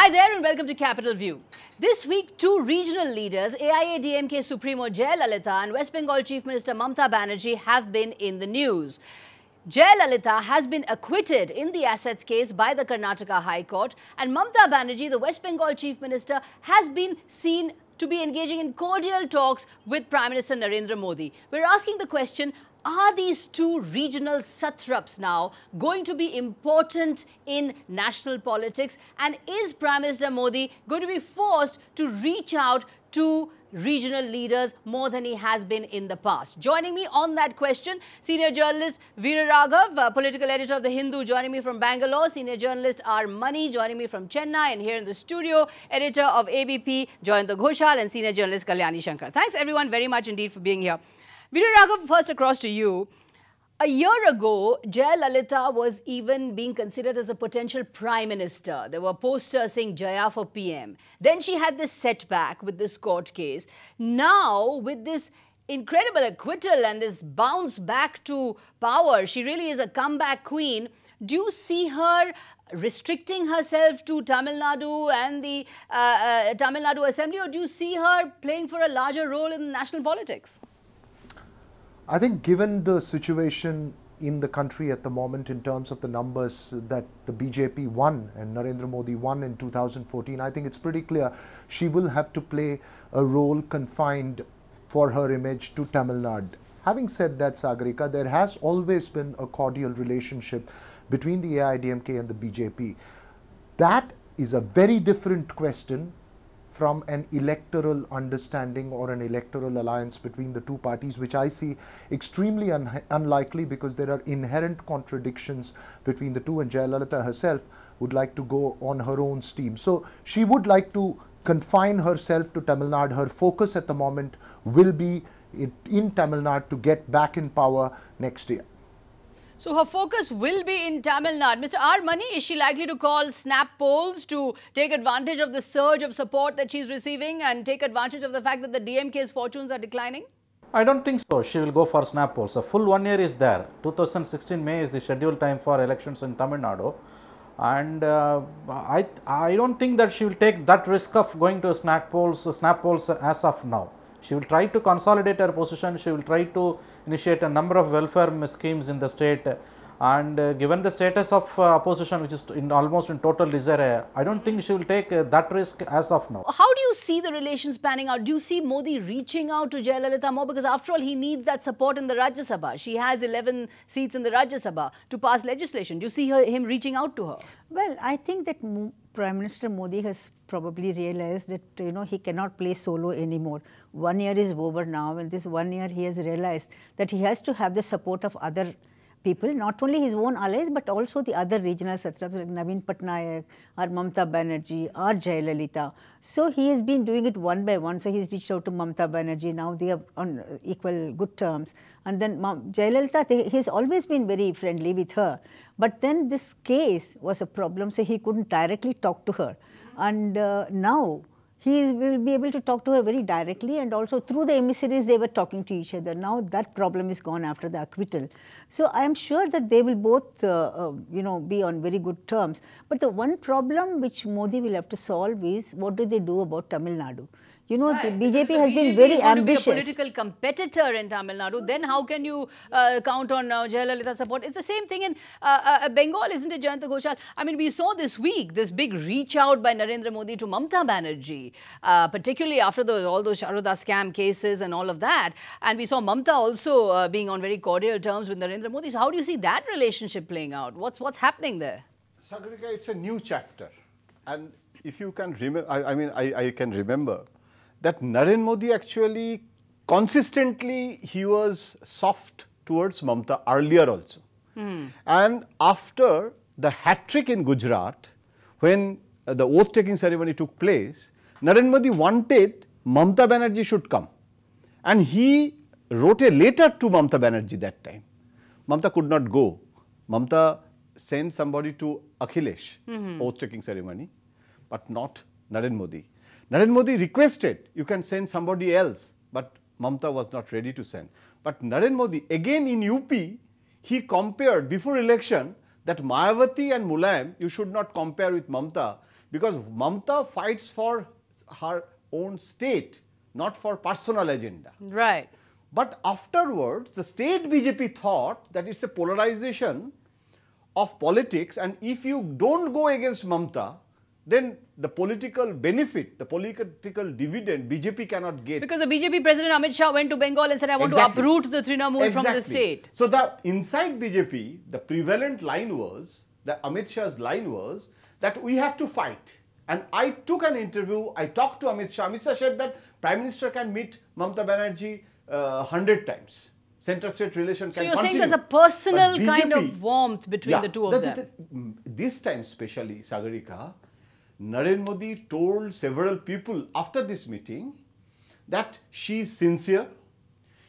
Hi there and welcome to Capital View. This week, two regional leaders, AIADMK Supremo Jayalalitha and West Bengal Chief Minister Mamta Banerjee have been in the news. Jayalalitha has been acquitted in the assets case by the Karnataka High Court and Mamta Banerjee, the West Bengal Chief Minister, has been seen to be engaging in cordial talks with Prime Minister Narendra Modi. We're asking the question, are these two regional satraps now going to be important in national politics? And is Prime Minister Modi going to be forced to reach out to regional leaders more than he has been in the past? Joining me on that question, senior journalist Veeraraghav, uh, political editor of The Hindu, joining me from Bangalore, senior journalist R. Mani, joining me from Chennai, and here in the studio, editor of ABP, Jayanta Ghosal, and senior journalist Kalyani Shankar. Thanks everyone very much indeed for being here. Veera Raghav, first across to you. A year ago, Jayalalitha was even being considered as a potential prime minister. There were posters saying Jaya for PM. Then she had this setback with this court case. Now, with this incredible acquittal and this bounce back to power, she really is a comeback queen. Do you see her restricting herself to Tamil Nadu and the uh, uh, Tamil Nadu Assembly, or do you see her playing for a larger role in national politics? I think given the situation in the country at the moment in terms of the numbers that the BJP won and Narendra Modi won in 2014, I think it's pretty clear she will have to play a role confined for her image to Tamil Nadu. Having said that, Sagarika, there has always been a cordial relationship between the AIADMK and the BJP. That is a very different question from an electoral understanding or an electoral alliance between the two parties, which I see extremely un unlikely because there are inherent contradictions between the two, and Jayalalitha herself would like to go on her own steam. So she would like to confine herself to Tamil Nadu. Her focus at the moment will be in Tamil Nadu to get back in power next year. So her focus will be in Tamil Nadu. Mr. R. Mani, is she likely to call snap polls to take advantage of the surge of support that she's receiving and take advantage of the fact that the DMK's fortunes are declining? I don't think so. She will go for snap polls. A full one year is there. 2016 May is the scheduled time for elections in Tamil Nadu. And uh, I, I don't think that she will take that risk of going to snap polls, snap polls as of now. She will try to consolidate her position. She will try to initiate a number of welfare schemes in the state. And uh, given the status of uh, opposition, which is in almost in total disarray, I don't think she will take uh, that risk as of now. How do you see the relations panning out? Do you see Modi reaching out to Jayalalitha more? Because after all, he needs that support in the Rajya Sabha. She has 11 seats in the Rajya Sabha to pass legislation. Do you see her, him reaching out to her? Well, I think that Prime Minister Modi has probably realized that you know he cannot play solo anymore. One year is over now, and this one year he has realized that he has to have the support of other people, not only his own allies, but also the other regional satraps like Naveen Patnaik or Mamta Banerjee or Jayalalitha. So he has been doing it one by one. So he's reached out to Mamta Banerjee. Now they are on equal good terms. And then Jayalalitha, he's always been very friendly with her. But then this case was a problem, so he couldn't directly talk to her. And uh, now he will be able to talk to her very directly and also through the emissaries they were talking to each other. Now that problem is gone after the acquittal. So I am sure that they will both, uh, uh, you know, be on very good terms. But the one problem which Modi will have to solve is what do they do about Tamil Nadu? You know, right. the BJP has been very ambitious. To be a political competitor in Tamil Nadu, then how can you uh, count on uh, Jayalalitha support? It's the same thing in uh, uh, Bengal, isn't it, Jayanta Ghosal? I mean, we saw this week this big reach out by Narendra Modi to Mamta Banerjee, uh, particularly after those, all those Saradha scam cases and all of that. And we saw Mamta also uh, being on very cordial terms with Narendra Modi. So how do you see that relationship playing out? What's, what's happening there? Sagarika, it's a new chapter. And if you can remember, I, I mean, I, I can remember that Narendra Modi actually consistently he was soft towards Mamta earlier also. Mm. And after the hat trick in Gujarat, when uh, the oath taking ceremony took place, Narendra Modi wanted Mamta Banerjee should come. And he wrote a letter to Mamta Banerjee that time. Mamta could not go. Mamta sent somebody to Akhilesh, mm -hmm. oath taking ceremony, but not Narendra Modi. Narendra Modi requested you can send somebody else, but Mamta was not ready to send. But Narendra Modi again in UP, he compared before election that Mayawati and Mulayam you should not compare with Mamta because Mamta fights for her own state, not for personal agenda. Right. But afterwards, the state BJP thought that it's a polarization of politics, and if you don't go against Mamta, then the political benefit, the political dividend, BJP cannot get. Because the BJP President Amit Shah went to Bengal and said, I want Exactly. to uproot the Trinamool from the state. So the inside BJP, the prevalent line was, the Amit Shah's line was that we have to fight. And I took an interview, I talked to Amit Shah. Amit Shah said that Prime Minister can meet Mamta Banerjee uh, 100 times. Center-state relation So can you're saying continue. there's a personal But kind of warmth between yeah, the two of the- them. the- the- this time especially, Sagarika, Narendra Modi told several people after this meeting that she is sincere,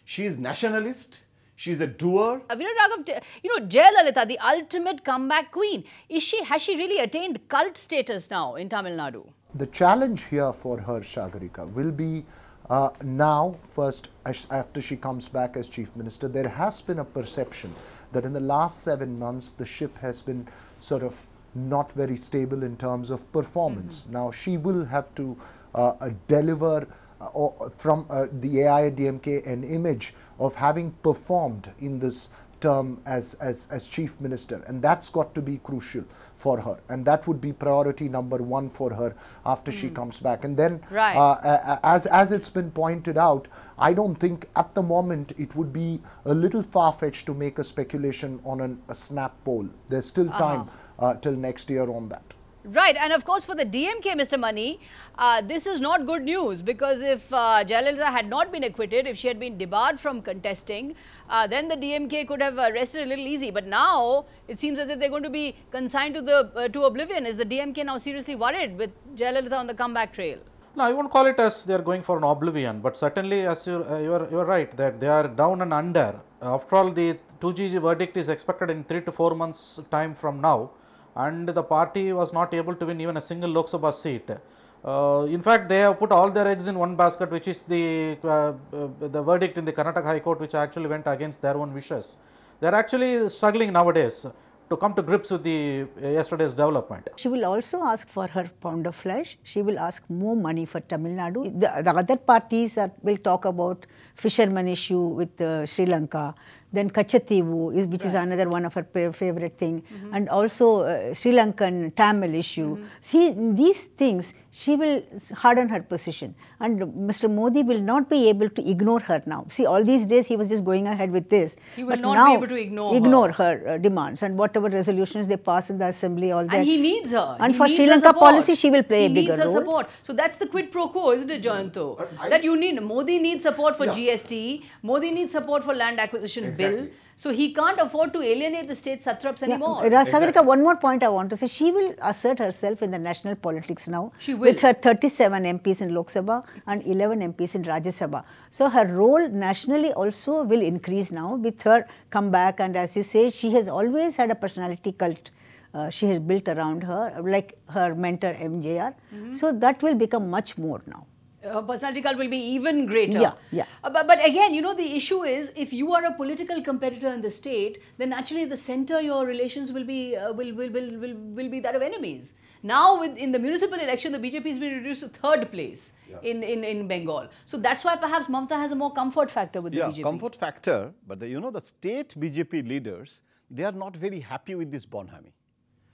she is nationalist, she is a doer. Vinod Raghav, t- you know, Jayalalitha, the ultimate comeback queen, is she has she really attained cult status now in Tamil Nadu? The challenge here for her, Sagarika, will be uh, now, first, after she comes back as Chief Minister, there has been a perception that in the last seven months, the ship has been sort of not very stable in terms of performance. Now, she will have to uh, uh, deliver uh, from uh, the AIADMK an image of having performed in this term as, as, as chief minister. And that's got to be crucial for her. And that would be priority number one for her after she comes back. And then Right. uh, as, as it's been pointed out I don't think at the moment it would be a little far-fetched to make a speculation on an, a snap poll. There's still time uh, till next year on that Right, and of course for the DMK, Mr. Mani, uh, this is not good news because if uh, Jayalalitha had not been acquitted, if she had been debarred from contesting, uh, then the DMK could have uh, rested a little easy. But now it seems as if they're going to be consigned to the uh, to oblivion. Is the DMK now seriously worried with Jayalalitha on the comeback trail? No, I won't call it as they are going for an oblivion, but certainly, as you uh, you are you are right that they are down and under. After all, the 2G verdict is expected in three to four months' time from now, and the party was not able to win even a single Lok Sabha seat. Uh, in fact, they have put all their eggs in one basket, which is the uh, uh, the verdict in the Karnataka High Court, which actually went against their own wishes. They are actually struggling nowadays to come to grips with the uh, yesterday's development. She will also ask for her pound of flesh. She will ask more money for Tamil Nadu. The, the other parties are, will talk about fisherman issue with uh, Sri Lanka. Then Kachativu, is, which is another one of her favorite thing. And also uh, Sri Lankan Tamil issue. See, these things, she will harden her position. And Mr. Modi will not be able to ignore her now. See, all these days he was just going ahead with this. He will but not be now able to ignore her. ignore her uh, demands and whatever resolutions they pass in the assembly, all that. And he needs her. And He for Sri Lanka policy, she will play he a bigger needs her role. support. So that's the quid pro quo, isn't it, Jayanto? But that you need Modi needs support for Yeah. GST. Modi needs support for land acquisition bill. Exactly. So he can't afford to alienate the state satraps anymore. Yeah, Sagarika, Exactly. one more point I want to say. She will assert herself in the national politics now. She will. With her 37 MPs in Lok Sabha and 11 MPs in Rajya Sabha. So her role nationally also will increase now with her comeback. And as you say, she has always had a personality cult. Uh, she has built around her, like her mentor MGR. Mm-hmm. So that will become much more now. Her personality cult will be even greater. Yeah, yeah. Uh, but, but again, you know, the issue is if you are a political competitor in the state, then actually the center your relations will be uh, will, will, will, will, will be that of enemies. Now, with, in the municipal election, the BJP has been reduced to third place in, in, in Bengal. So that's why perhaps Mamta has a more comfort factor with Yeah, the BJP. Yeah, comfort factor. But the, you know, the state BJP leaders, they are not very happy with this Bonhami.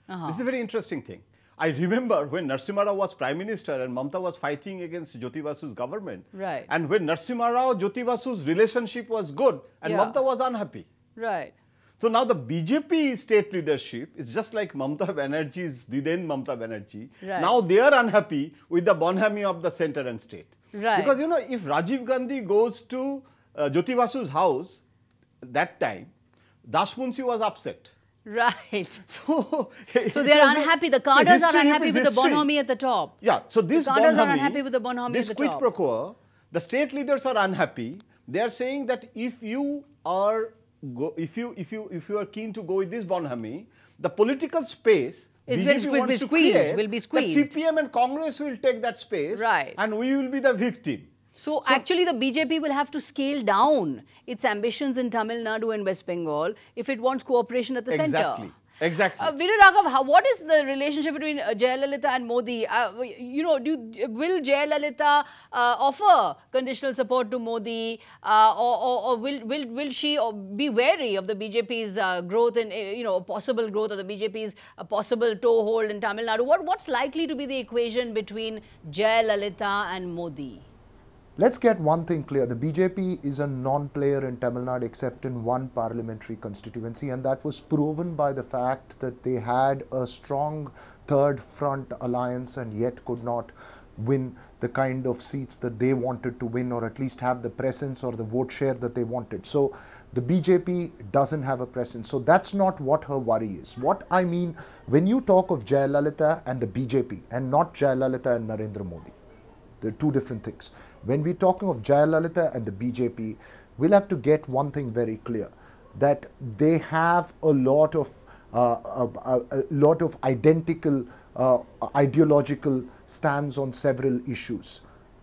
Uh-huh. This is a very interesting thing. I remember when Narsimha Rao was prime minister and Mamta was fighting against Jyoti Basu's government. Right. And when Narsimha Rao, Jyoti Basu's relationship was good and Yeah. Mamta was unhappy. Right. So now the BJP state leadership is just like Mamta Banerjee's, the then Mamta Banerjee. Right. Now they are unhappy with the bonhomie of the center and state. Right. Because you know, if Rajiv Gandhi goes to uh, Jyoti Basu's house that time, Dasmunsi was upset. Right. So, So they are unhappy. The Carters are unhappy with the bonhami bonhomie at the top. yeah, so this The Carters are unhappy with the bonhomie this at the quid top. pro quo, the state leaders are unhappy. They are saying that if you are go, if you if you if you are keen to go with this bonhomie, the political space Is BJP will- be to squeezed, create, will be squeezed. CPM and Congress will take that space, Right. and we will be the victim. So, actually, the BJP will have to scale down its ambitions in Tamil Nadu and West Bengal if it wants cooperation at the Exactly. center. Exactly. Uh, Veeraraghav, how, what is the relationship between uh, Jayalalitha and Modi? Uh, you know, do, will Jayalalitha uh, offer conditional support to Modi, uh, or, or, or, will, will, will she uh, be wary of the BJP's uh, growth and, uh, you know, possible growth of the BJP's uh, possible toehold in Tamil Nadu? What, what's likely to be the equation between Jayalalitha and Modi? Let's get one thing clear. The BJP is a non-player in Tamil Nadu except in one parliamentary constituency and that was proven by the fact that they had a strong third front alliance and yet could not win the kind of seats that they wanted to win or at least have the presence or the vote share that they wanted. So the BJP doesn't have a presence. So that's not what her worry is. What I mean when you talk of Jayalalitha and the BJP and not Jayalalitha and Narendra Modi, they're two different things. When we're talking of Jayalalitha and the BJP, we'll have to get one thing very clear that they have a lot of uh, a, a, a, lot of identical uh, ideological stands on several issues.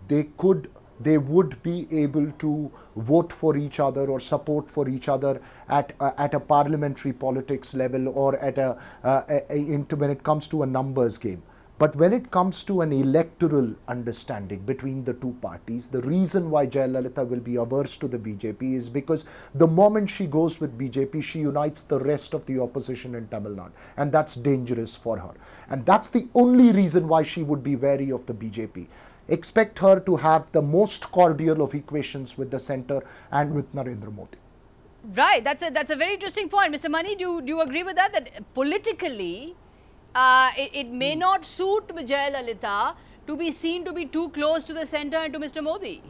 They could they would be able to vote for each other or support for each other at uh, at a parliamentary politics level or at a, uh, a, into when it comes to a numbers game. But when it comes to an electoral understanding between the two parties, the reason why Jayalalitha will be averse to the BJP is because the moment she goes with BJP, she unites the rest of the opposition in Tamil Nadu. And that's dangerous for her. And that's the only reason why she would be wary of the BJP. Expect her to have the most cordial of equations with the center and with Narendra Modi. Right, that's a that's a very interesting point, Mr. Mani. Do do you agree with that? That politically, uh, it, it, may not suit Jayalalitha to be seen to be too close to the center and to Mr. Modi.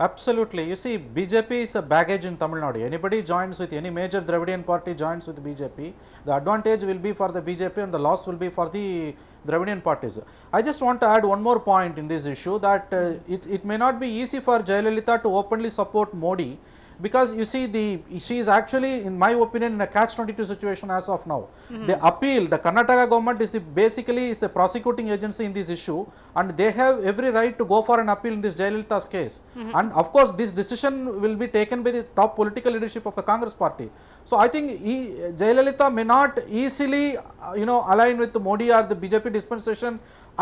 Absolutely. You see, BJP is a baggage in Tamil Nadu. Anybody joins with any major Dravidian party joins with BJP, the advantage will be for the BJP and the loss will be for the Dravidian parties. I just want to add one more point in this issue that uh, it, it may not be easy for Jayalalitha to openly support Modi because you see the she is actually in my opinion in a catch 22 situation as of now. Mm -hmm. the appeal the karnataka government is the basically is the prosecuting agency in this issue and they have every right to go for an appeal in this Jayalalitha's case. Mm -hmm. and of course this decision will be taken by the top political leadership of the congress party. So i think he, Jayalalitha may not easily uh, you know align with the Modi or the BJP dispensation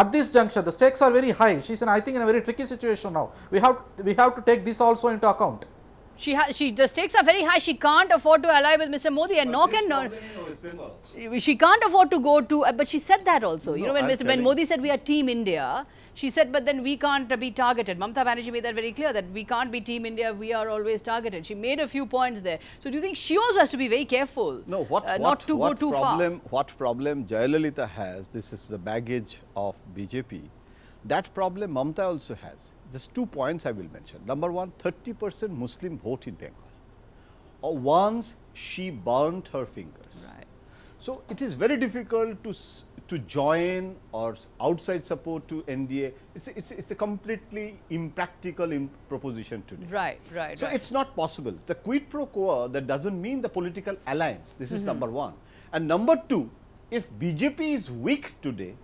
at this juncture. The stakes are very high. She's in i think in a very tricky situation now. We have we have to take this also into account she has, she, the stakes are very high. She can't afford to ally with Mr. Modi and nor can not. She can't afford to go to, uh, but she said that also. No, you know, when, Mr. when Modi said we are Team India, she said, but then we can't uh, be targeted. Mamta Banerjee made that very clear that we can't be Team India, we are always targeted. She made a few points there. So do you think she also has to be very careful? No, what, uh, what not to what go too problem, far? What problem Jayalalitha has, this is the baggage of BJP. That problem Mamta also has. Just two points I will mention. Number one, 30 percent Muslim vote in Bengal. Or once she burnt her fingers. Right. So, it is very difficult to to join or outside support to NDA. It's a, it's a, it's a completely impractical imp proposition today. Right, right. So, right. it's not possible. The quid pro quo that doesn't mean the political alliance. This is mm -hmm. number one. And number two, if BJP is weak today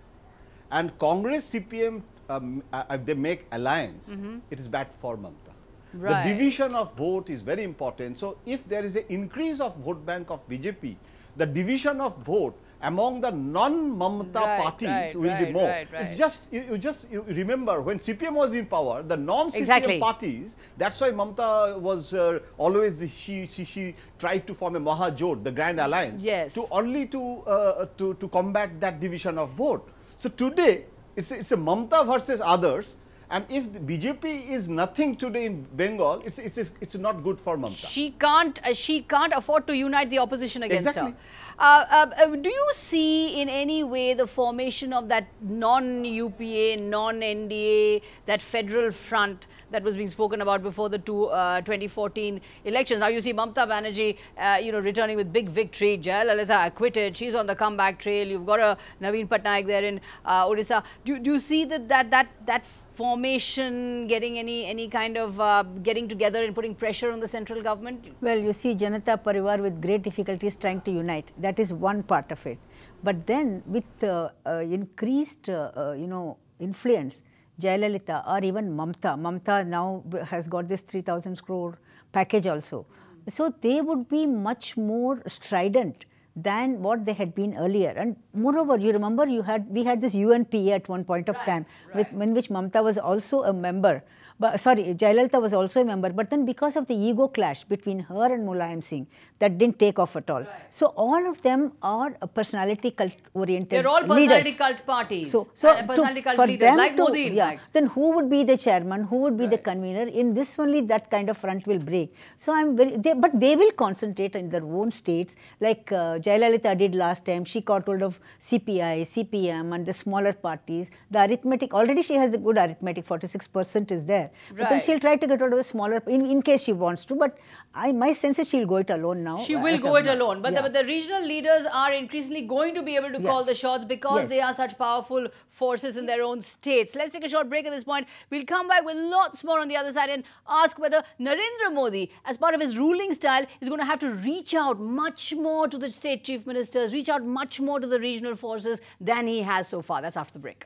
and Congress CPM um, uh, they make alliance, mm -hmm. it is bad for Mamta. Right. The division of vote is very important. So, if there is an increase of vote bank of BJP, the division of vote among the non-Mamata right, parties right, will right, be more. It's just you, you, just you remember when CPM was in power, the non-CPM exactly. parties. That's why Mamata was uh, always she, she she tried to form a Mahajot, the Grand Alliance, yes. to only to uh, to to combat that division of vote. So today it's a, it's a Mamta versus others. And if the BJP is nothing today in Bengal, it's it's it's not good for Mamta. She can't uh, she can't afford to unite the opposition against exactly. her. Uh, uh, do you see in any way the formation of that non-UPA, non-NDA, that federal front that was being spoken about before the two, uh, 2014 elections? Now you see Mamta Banerjee, uh, you know, returning with big victory. Jayalalitha acquitted. She's on the comeback trail. You've got a Naveen Patnaik there in uh, Odisha. Do, do you see that that that that formation getting any any kind of uh, getting together and putting pressure on the central government? Well, you see Janata Parivar with great difficulties trying to unite. That is one part of it. But then with uh, uh, increased, you know, influence, Jayalalitha or even Mamta, Mamta now has got this 3000 crore package also. So they would be much more strident than what they had been earlier. And moreover, you remember you had we had this UNPA at one point of Right, time, right. with in which Mamta was also a member. But sorry, Jayalalitha was also a member. But then because of the ego clash between her and Mulayam Singh, that didn't take off at all. So all of them are a personality cult oriented They're all personality leaders. cult parties. So, so personality to, cult for leaders, them like to, Modi, yeah, fact. then who would be the chairman? Who would be the convener? In this only that kind of front will break. So I'm very, they, but they will concentrate in their own states, like uh, Jayalalitha did last time. She caught hold of CPI, CPM, and the smaller parties. The arithmetic already she has the good arithmetic. Forty-six percent is there, but then she'll try to get hold of the smaller in, in case she wants to. But I my sense is she'll go it alone now. She uh, will go it now. alone. But, Yeah. the, but the regional leaders are increasingly going to be able to call the shots because Yes. they are such powerful forces in their own states. Let's take a short break at this point. We'll come back with lots more on the other side and ask whether Narendra Modi, as part of his ruling style, is going to have to reach out much more to the state chief ministers, reach out much more to the regional forces than he has so far. That's after the break.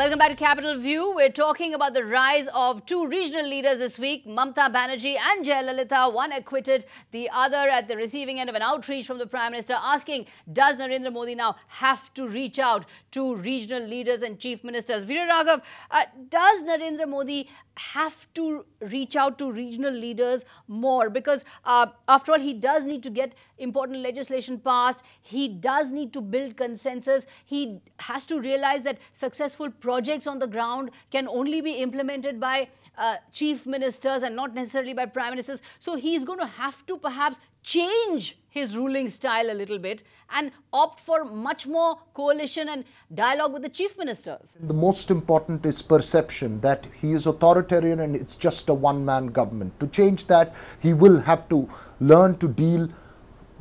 Welcome back to Capital View. We're talking about the rise of two regional leaders this week, Mamta Banerjee and Jayalalitha, one acquitted, the other at the receiving end of an outreach from the Prime Minister asking, does Narendra Modi now have to reach out to regional leaders and chief ministers? Veeraraghav, uh, does Narendra Modi have to reach out to regional leaders more? Because uh, after all, he does need to get important legislation passed. He does need to build consensus. He has to realize that successful projects on the ground can only be implemented by uh, chief ministers and not necessarily by prime ministers. So he's going to have to perhaps change his ruling style a little bit and opt for much more coalition and dialogue with the chief ministers. The most important is perception that he is authoritarian and it's just a one man government. To change that, he will have to learn to deal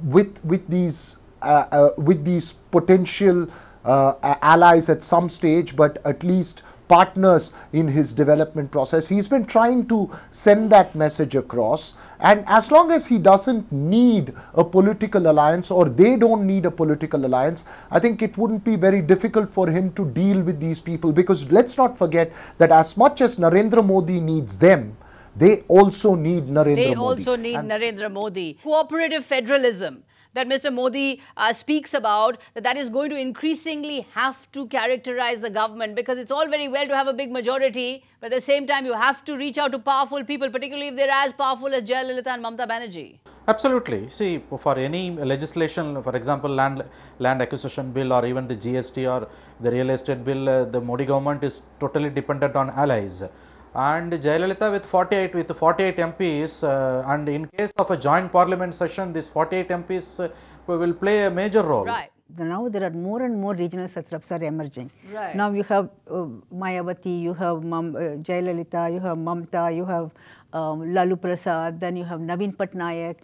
with, with, these, uh, uh, with these potential uh, allies at some stage, but at least partners in his development process. He's been trying to send that message across, and as long as he doesn't need a political alliance or they don't need a political alliance, I think it wouldn't be very difficult for him to deal with these people because let's not forget that as much as Narendra Modi needs them, they also need Narendra They Modi. They also need And- Narendra Modi. Cooperative federalism that Mr. Modi uh, speaks about, that that is going to increasingly have to characterize the government because it's all very well to have a big majority, but at the same time you have to reach out to powerful people, particularly if they're as powerful as Jayalalitha and Mamta Banerjee. Absolutely. See, for any legislation, for example, land land acquisition bill or even the GST or the real estate bill, uh, the Modi government is totally dependent on allies. And Jayalalitha with 48 with 48 MPs, uh, and in case of a joint parliament session, these 48 MPs uh, will play a major role. Right. now there are more and more regional satraps are emerging. Right. Now you have uh, Mayawati, you have Mam, uh, Jayalalitha, you have Mamta, you have um, Lalu Prasad, then you have Naveen Patnaik.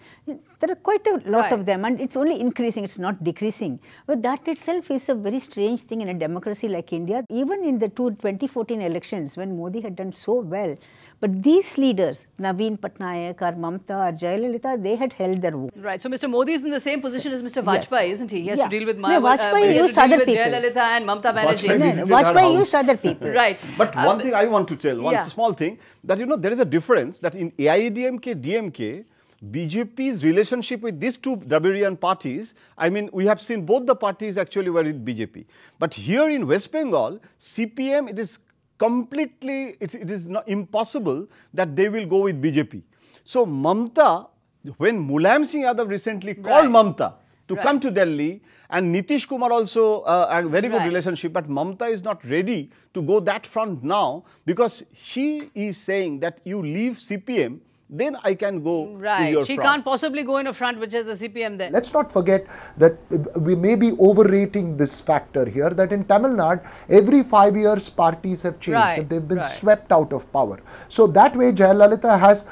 There are quite a lot Right. of them and it's only increasing, it's not decreasing. But that itself is a very strange thing in a democracy like India. Even in the two 2014 elections when Modi had done so well, but these leaders, Naveen Patnaik or Mamta or Jayalalitha, they had held their own. Right. So Mr. Modi is in the same position as Mr. Yes. Vajpayee, isn't he? He has Yeah. to deal with No, Maya, Vajpayee he used other people. Jayalalitha and Mamta Banerjee. Vajpayee No, no, Vajpayee used other people. Right. But Uh, one thing I want to tell, one yeah. small thing, that you know there is a difference that in AIADMK, DMK, BJP's relationship with these two Dravidian parties, I mean, we have seen both the parties actually were with BJP. But here in West Bengal, CPM, it is completely, it, it is not impossible that they will go with BJP. So Mamta, when Mulayam Singh Yadav recently called Mamta to Right. come to Delhi, and Nitish Kumar also uh, a very good Right. relationship, but Mamta is not ready to go that front now because she is saying that you leave CPM, then I can go to Right. your She front. can't possibly go in a front, which is the CPM then. Let's not forget that uh, we may be overrating this factor here that in Tamil Nadu, every five years parties have changed Right, and they've been right. swept out of power. So that way Jayalalitha has,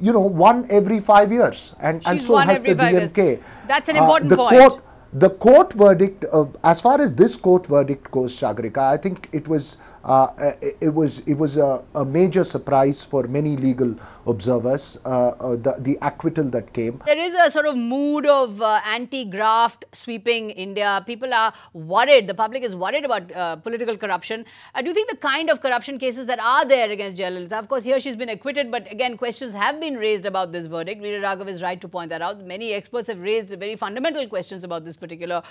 you know, one every five years and, and so won has every the five years. DMK. That's an Uh, important the point. Court, the court verdict, uh, as far as this court verdict goes, Sagarika, I think it was uh, it, it was it was a, a, major surprise for many legal observers. Uh, uh, the the acquittal that came. There is a sort of mood of uh, anti-graft sweeping India. People are worried. The public is worried about uh, political corruption. do you think the kind of corruption cases that are there against Jayalalitha? Of course, here she's been acquitted, but again, questions have been raised about this verdict. Veeraraghav is right to point that out. Many experts have raised very fundamental questions about this particular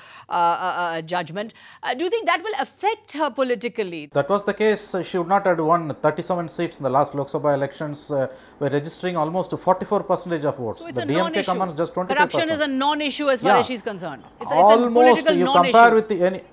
judgment. do you think that will affect her politically? That was was the case, uh, she would not have won 37 seats in the last Lok Sabha elections, uh, were registering almost 44 percentage of votes. So the DMK commands just 20 Corruption is a non-issue as far yeah. as she's concerned. It's, Almost, it's a you compare with the, any,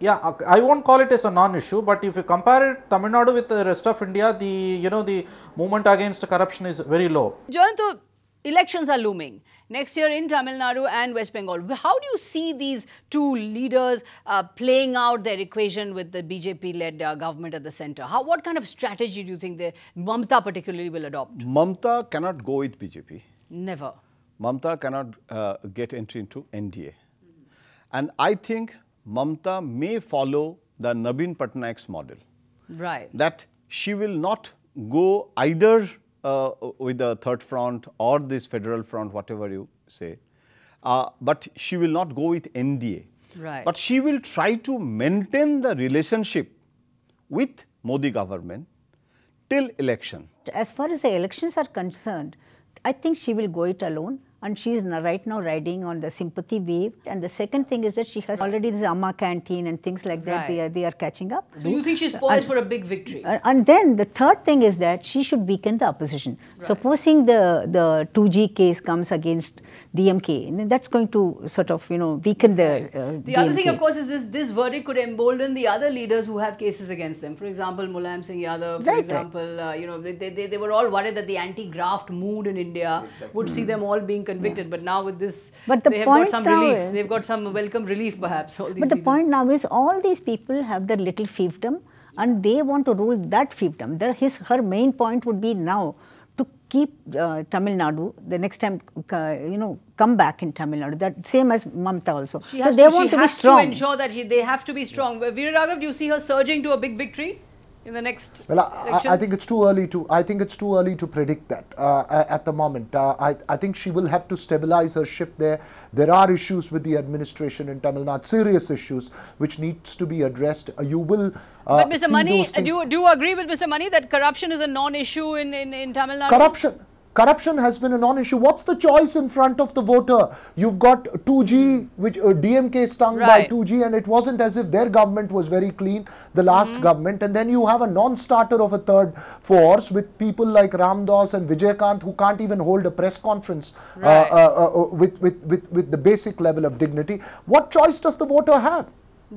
yeah, uh, I won't call it as a non-issue, but if you compare it, Tamil Nadu with the rest of India, the you know the movement against corruption is very low. Jayanto, elections are looming next year in Tamil Nadu and West Bengal. How do you see these two leaders uh, playing out their equation with the BJP-led uh, government at the center? How, what kind of strategy do you think the Mamta particularly will adopt? Mamta cannot go with BJP. Never. Mamta cannot uh, get entry into NDA. And I think Mamta may follow the Naveen Patnaik's model. Right. That she will not go either uh, with the third front or this federal front, whatever you say. Uh, but she will not go with NDA. Right. But she will try to maintain the relationship with Modi government till election. As far as the elections are concerned, I think she will go it alone and she is right now riding on the sympathy wave. And the second thing is that she has already this Amma canteen and things like that. Right. They are they are catching up. So you think she's poised and, for a big victory? And then the third thing is that she should weaken the opposition. Right. Supposing the the 2G case comes against DMK, that's going to sort of you know weaken the. Uh, the DMK. other thing, of course, is this this verdict could embolden the other leaders who have cases against them. For example, Mulayam Singh Yadav. For right, example, uh, you know they, they, they were all worried that the anti-graft mood in India exactly. would see them all being convicted. Yeah. But now with this, but the they have got some relief. Is, They've got some welcome relief, perhaps. but the leaders. point now is all these people have their little fiefdom, and they want to rule that fiefdom. Their, his her main point would be now to keep uh, Tamil Nadu the next time, uh, you know, come back in Tamil Nadu. That same as Mamta also. She so they to, want to be strong. to ensure that he, they have to be strong. Veeraraghav, do you see her surging to a big victory? In the next well I, I, think it's too early to i think it's too early to predict that uh, at the moment. Uh, I, I think she will have to stabilize her ship there. There are issues with the administration in tamil nadu serious issues which needs to be addressed. Uh, you will uh, but mr mani do you, do you agree with mr mani that corruption is a non issue in, in in tamil nadu? Corruption Corruption has been a non-issue. What's the choice in front of the voter? You've got 2G, which uh, DMK stung right. by 2G, and it wasn't as if their government was very clean, the last mm -hmm. government. And then you have a non-starter of a third force with people like Ramdas and Vijaykanth who can't even hold a press conference uh, right. uh, uh, uh, with, with, with, with the basic level of dignity. What choice does the voter have?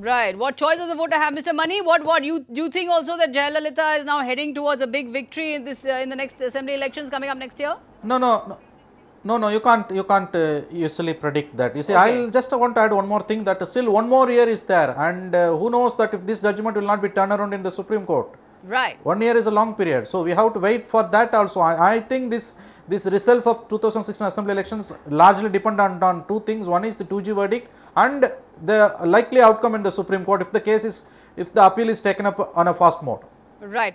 Right. What choice does the voter have, Mr. Mani? What what you do you think also that Jayalalitha is now heading towards a big victory in this uh, in the next assembly elections coming up next year? No, no, no. No, no, you can't, you can't uh, usually predict that. You see, okay. I'll just want to add one more thing that still one more year is there and uh, who knows that if this judgment will not be turned around in the Supreme Court. Right. One year is a long period. So, we have to wait for that also. I, I think this these results of 2016 assembly elections largely depend on, on two things. One is the 2G verdict and the likely outcome in the Supreme Court if the case is, if the appeal is taken up on a fast mode. Right.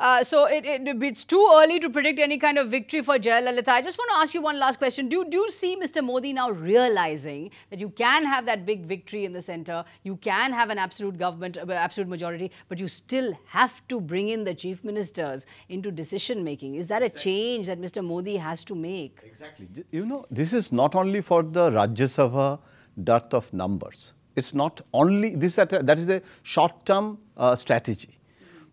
Uh, so it, it, it's too early to predict any kind of victory for Jayalalitha. I just want to ask you one last question. Do, do you see Mr. Modi now realizing that you can have that big victory in the center, you can have an absolute government, uh, absolute majority, but you still have to bring in the chief ministers into decision making? Is that a exactly. change that Mr. Modi has to make? Exactly. You know, this is not only for the Rajya Sabha dearth of numbers. It's not only this that is a short term uh, strategy.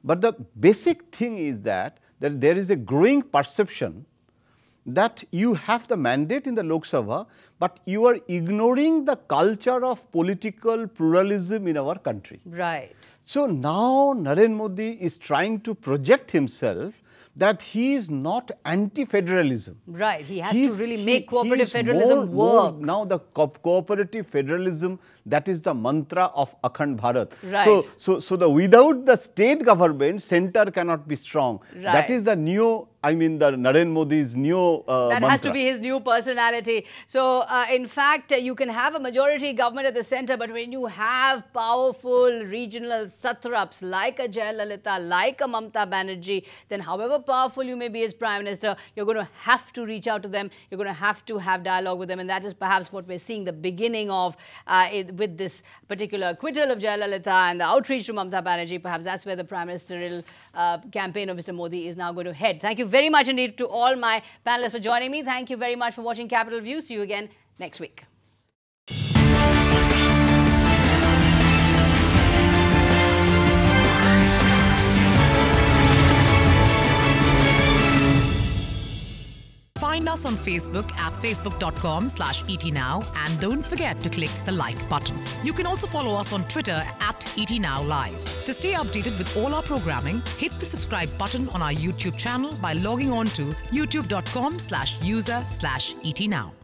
But the basic thing is that, that there is a growing perception that you have the mandate in the Lok Sabha, but you are ignoring the culture of political pluralism in our country. Right. So now Narendra Modi is trying to project himself that he is not anti-federalism. Right, he has to really he, make cooperative federalism more, work. More now the co cooperative federalism, that is the mantra of Akhand Bharat. Right. So, so, so the without the state government, center cannot be strong. Right. That is the new I mean, the Narendra Modi's new uh, that mantra. has to be his new personality. So, uh, in fact, you can have a majority government at the center, but when you have powerful regional satraps like a Jayalalitha, like a Mamta Banerjee, then however powerful you may be as Prime Minister, you're going to have to reach out to them. You're going to have to have dialogue with them. And that is perhaps what we're seeing the beginning of uh, it, with this particular acquittal of Jayalalitha and the outreach to Mamta Banerjee. Perhaps that's where the Prime Ministerial uh, campaign of Mr. Modi is now going to head. Thank you very much indeed to all my panelists for joining me. Thank you very much for watching Capital View. See you again next week. Find us on Facebook at facebook.com slash etnow and don't forget to click the like button. You can also follow us on Twitter at etnowlive. To stay updated with all our programming, hit the subscribe button on our YouTube channel by logging on to youtube.com slash user slash etnow.